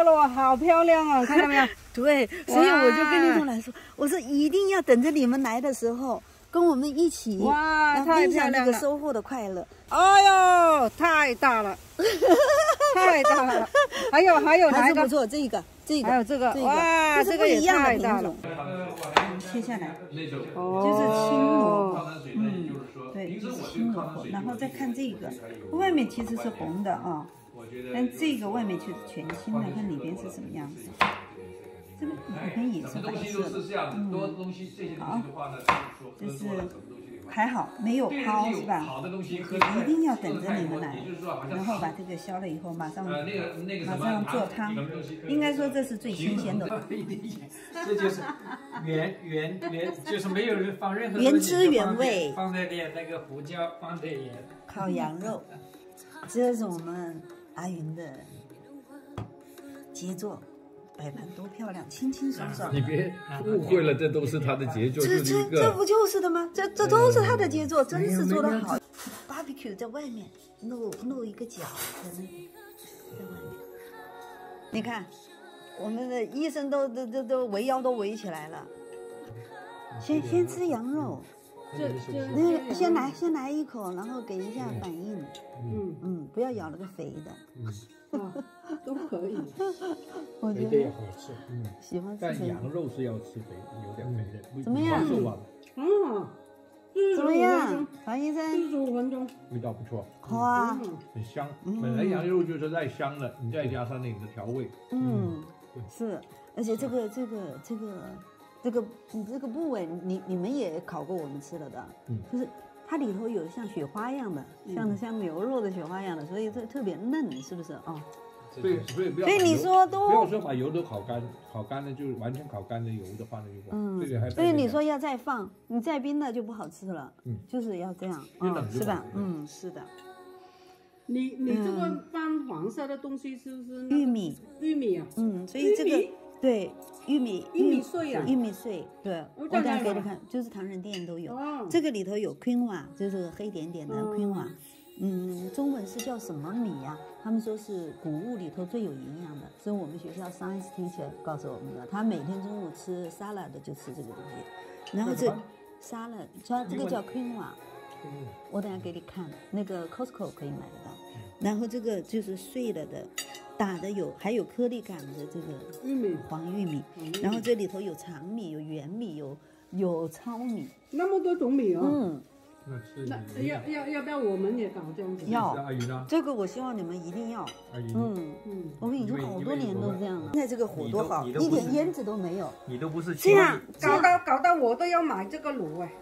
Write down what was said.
了，好漂亮啊！看到没有？对，所以我就跟林总来说，我说一定要等着你们来的时候，跟我们一起哇，分享那个！收获的快乐。哎呦，太大了，太大了！还有还有哪一个？不错，这个这个还有这个哇，这个也太大了。切下来，就是青萝，嗯，对，青萝，然后再看这个，外面其实是红的啊。但这个外面却是全新的，看里边是什么样子。这个里边也是白色的，嗯，好，就是还好没有抛是吧？一定要等着你们来，然后把这个削了以后，马上马上做汤。应该说这是最新鲜的。这就是原原原，就是没有人放任何原汁原味，放在点那个胡椒，放点盐。烤羊肉，这是我们。阿云的杰作，摆盘多漂亮，清清爽爽。你别误会了，这都是他的杰作。这这这不就是的吗？这这都是他的杰作，真是做的好。Barbecue 在外面露露一个脚在那里，在外面。你看，我们的医生都都都都围腰都围起来了。先先吃羊肉。就就那先来先来一口，然后给一下反应。嗯嗯，不要咬了个肥的。嗯，都可以。我觉得也好吃。嗯，喜欢吃。但羊肉是要吃肥，有点肥的。怎么样？嗯，怎么样？黄医生。四十五分钟。味道不错。好啊。很香，本来羊肉就是带香的，你再加上那个调味。嗯，是，而且这个这个这个。这个你这个部位，你你们也烤过我们吃了的，嗯，就是它里头有像雪花一样的，像像牛肉的雪花一样的，所以这特别嫩，是不是啊？对，所以不要。所以你说都不要说把油都烤干，烤干了就完全烤干的油的话呢就嗯，这个还所以你说要再放，你再冰了就不好吃了，嗯，就是要这样，是吧？嗯，是的。你你这个放黄色的东西是不是玉米？玉米啊，嗯，所以这个。对，玉米玉米碎啊，玉米碎，对，我等下给你看，就是唐人店都有。这个里头有 quinoa，就是黑点点的 quinoa，嗯，中文是叫什么米呀？他们说是谷物里头最有营养的，所以我们学校 science teacher 告诉我们的，他每天中午吃 salad 就吃这个东西。然后这 salad，它这个叫 quinoa，我等下给你看，那个 Costco 可以买得到。然后这个就是碎了的。打的有，还有颗粒感的这个玉米，黄玉米，然后这里头有长米，有圆米，有有糙米，那么多种米哦。嗯，那要要要不要我们也搞这样子？要，阿姨呢？这个我希望你们一定要。阿姨，嗯嗯，我们已经，好多年都这样了。现在这个火多好，一点烟子都没有。你都不是这样搞到搞到我都要买这个炉哎。